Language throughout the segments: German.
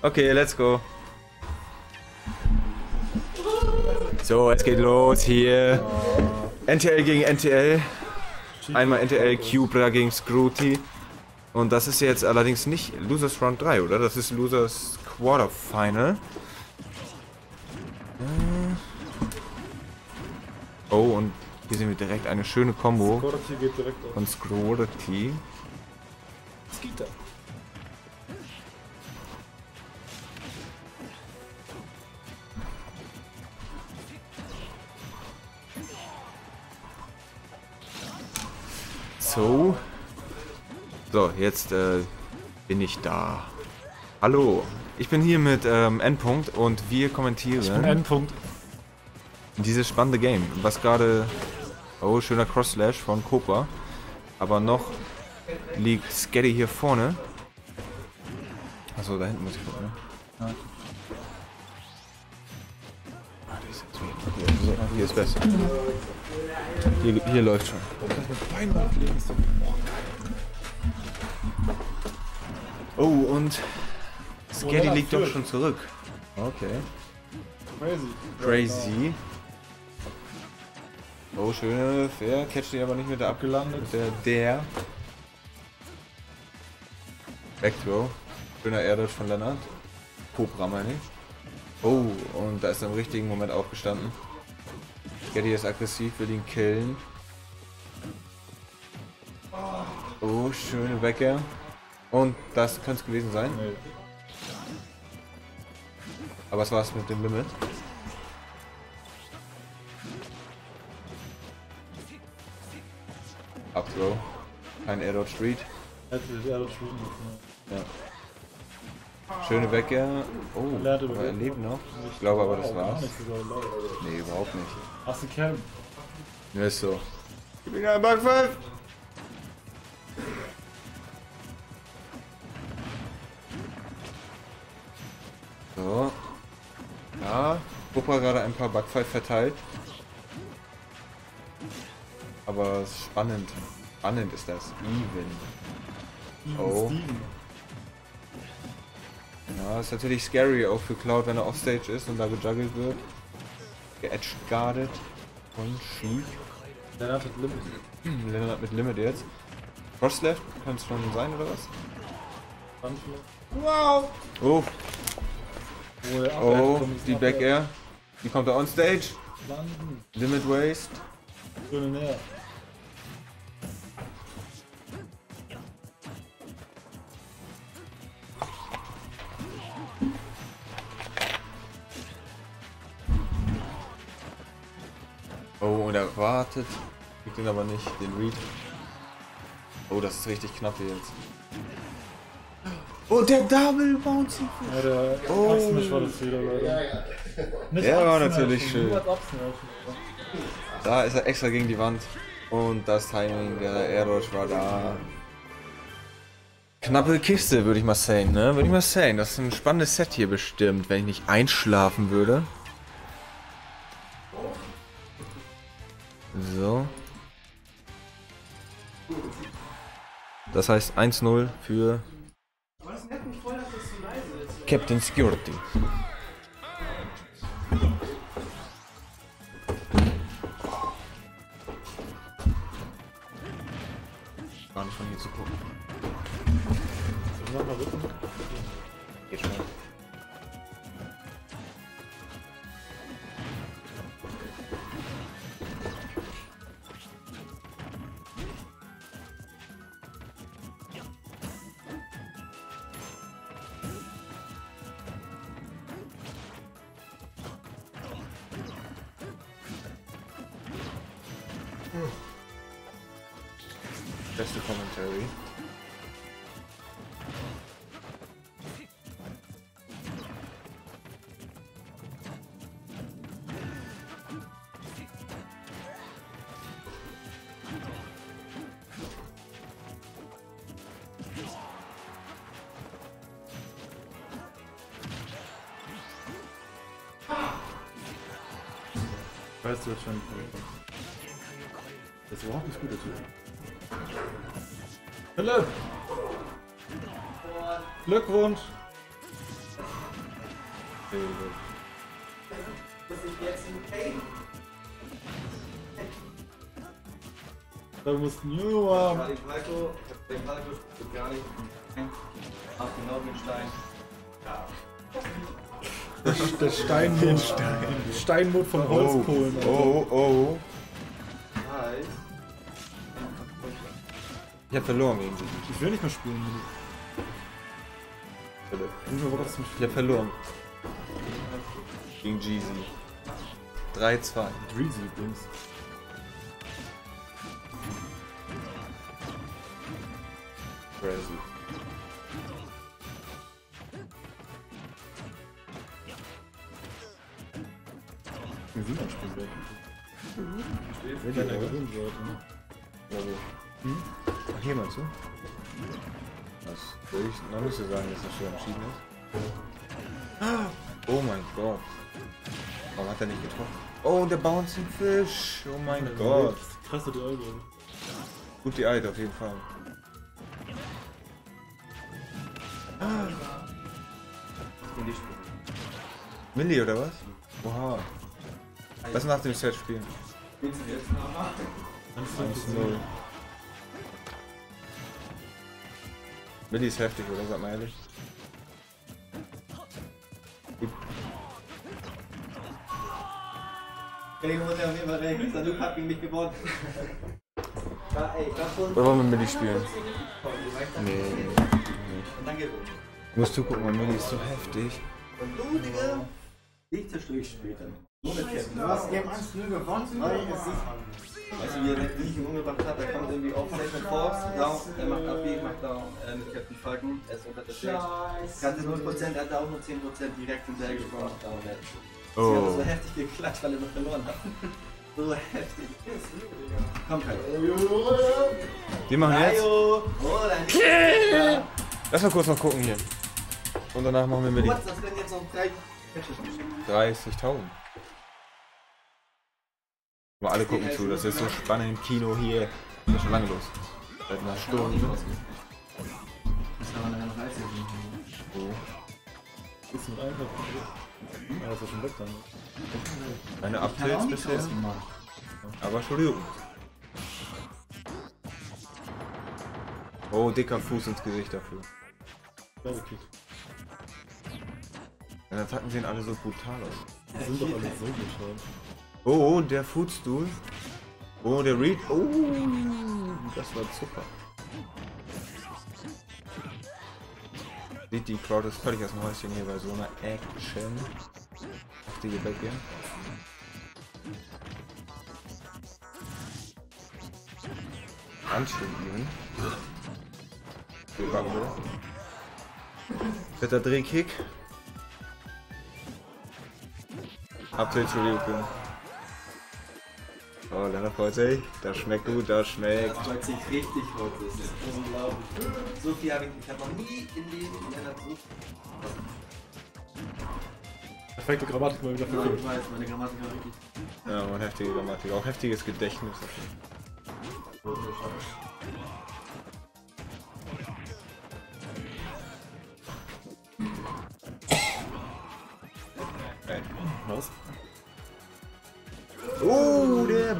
Okay, let's go. So, es geht los hier. NTL gegen NTL. Einmal NTL Cubra gegen Scrooty. Und das ist jetzt allerdings nicht Losers Round 3, oder? Das ist Losers Quarterfinal. Äh. Oh, und hier sehen wir direkt eine schöne Combo von Scrooty. So. So, jetzt äh, bin ich da. Hallo, ich bin hier mit ähm, Endpunkt und wir Ich bin kommentieren Endpunkt. dieses spannende Game, was gerade... Oh, schöner Cross-Slash von Cobra. Aber noch liegt Sketty hier vorne. Achso, da hinten muss ich gucken, ne? Ja. Ah, die ist jetzt okay, so, Hier ist besser. Hier, hier läuft schon. Oh, und Lennart liegt doch schon zurück. Okay. Crazy. Crazy. Oh, schöne Fair. Catcht die aber nicht mit der Abgelandet. Mit der der. Backthrow. Schöner Airdodge von Lennart. Cobra meine ich. Oh, und da ist er im richtigen Moment aufgestanden. Getty ist aggressiv, will ihn killen. Oh, schöne Wecker. Und das könnte es gewesen sein. Nee. Aber es mit dem Limit? Up throw. Kein Air Dodge Street. Hätte ich müssen. Ja. Schöne Wecker. Oh, aber er lebt noch. Ich glaube aber, das war's. Nee, überhaupt nicht. Hast du Cam? Ja, ist so. Gib ihm einen Backpfeif! So. Ja, Cobra gerade ein paar Backpfeif verteilt. Aber spannend. Spannend ist das. Even. Oh. Steven. Ja, ist natürlich scary auch für Cloud, wenn er offstage ist und da gejuggelt wird. Geedged guarded von Sheik. Der hat Limit. Lennart mit Limit jetzt. Cross left kann es schon sein oder was? Wow! Oh, oh, ist die Back. Air. Die kommt da on stage. Limit Waste. Schöne Nähe. Oh, und er wartet. Kriegt ihn aber nicht, den Read. Oh, das ist richtig knapp hier jetzt. Und der Double Bouncy. Ja, der Oh. Absmash war das wieder leider. Nicht Der war natürlich schön. Da ist er extra gegen die Wand. Und das Timing, der Air Dodge war da. Knappe Kiste, würde ich mal sagen, ne? Würde ich mal sagen. Das ist ein spannendes Set hier bestimmt, wenn ich nicht einschlafen würde. So. Das heißt 1-0 für Captain Security. Beste Commentary. Weißt du, was schon. Das ist überhaupt nicht gut, der Typ. Philipp! Glückwunsch! Da musst du nur haben. Charlie Falco, der Falco steht gar nicht. Auf genau den Stein. Der Steinmond. Stein. Steinmond von Holzkohlen. Alter. Oh, oh. Ich hab verloren gegen sie. Ich will nicht mehr spielen. Philipp. Ich hab verloren. Gegen Jeezy. 3-2. Dreezy übrigens. Crazy. Wie Simon spielen wird. Steht Wenn der gewinnen sollte. Ne? Ja, wo? Hm? Ach, hier meinst du? Das würde ich noch nicht so sagen, dass das schon entschieden ist. Oh mein Gott. Warum hat er nicht getroffen? Oh, der Bouncing Fish. Oh mein Gott. Krasse die Augen. Gut die Eid auf jeden Fall. Milli spielen. Milli oder was? Oha. Lass nach dem Set spielen. Spielst du jetzt? 1-0. Milli ist heftig, oder? Sag mal ehrlich. Gegen muss ja auf jeden Fall recht. Saduk hat gegen mich gewonnen. Ja, ey. Oder wollen wir Milli spielen? Nee. Und dann gewonnen. Du musst zugucken, weil Milli ist so heftig. Und du, Digga? Ich zerstöre ich später. Du hast Game 1 0 gewonnen, weil es ist Weißt du, wie er den Griechen umgebracht hat? Der kommt irgendwie auf Safe Force, down, er macht AB, macht down äh, mit Captain Falcon, er ist unter der Stage. Ganze 0%, er hat da auch nur 10% direkt hinterher gekommen, down, er Sie haben Oh. so heftig geklatscht, weil er noch verloren hat. So heftig. Komm, Kai. Wir machen jetzt. Oh, dein Lass mal kurz noch gucken hier. Und danach machen wir Milli. What? Das werden jetzt noch drei Catches 30.000. Mal alle gucken zu, das ist so spannend im Kino hier. Das ist schon lange los. Seit einer Stunde. Das kann man dann noch reißen. So. Ist mit einfach. Ja, ist ja schon weg dann. Keine Updates bisher. Aber Entschuldigung. Oh, dicker Fuß ins Gesicht dafür. Ja, okay. Deine Attacken sehen alle so brutal aus. Die sind doch alle so bescheuert. Oh, oh, der Footstool. Oh, der Reed. Oh, das war Zucker. Sieht die Crowd ist völlig aus dem Häuschen hier bei so einer Action. Heftige Backe. Anschwingen. Bumble. Fetter Drehkick. Update zu Ryukyu. Oh, Lennart freut sich. Das schmeckt gut, das schmeckt. Das freut sich richtig heute. Das ist unglaublich. So viel habe ich, ich habe noch nie im Leben in einer so Perfekte Grammatik mal wieder Ja, für ich weiß, meine Grammatik war richtig. Ja, man heftige Grammatik. Auch heftiges Gedächtnis.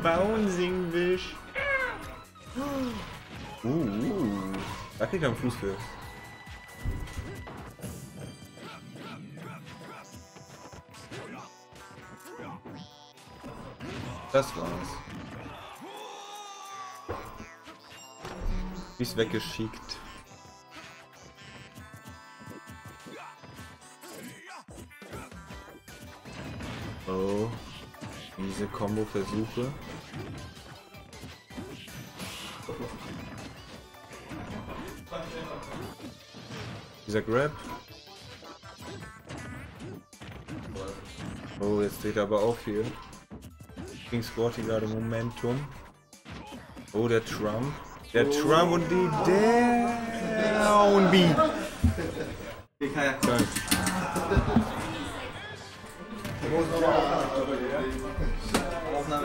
Bouncing Wish. Uh, uh. Da kriegt er einen Fuß für. Das war's. Die ist weggeschickt. Diese Combo-Versuche. Dieser Grab. Oh, jetzt steht er aber auf hier. King Squatty gerade Momentum. Oh, der Trump. Der Trump und die Downbeat. Okay, Można, można,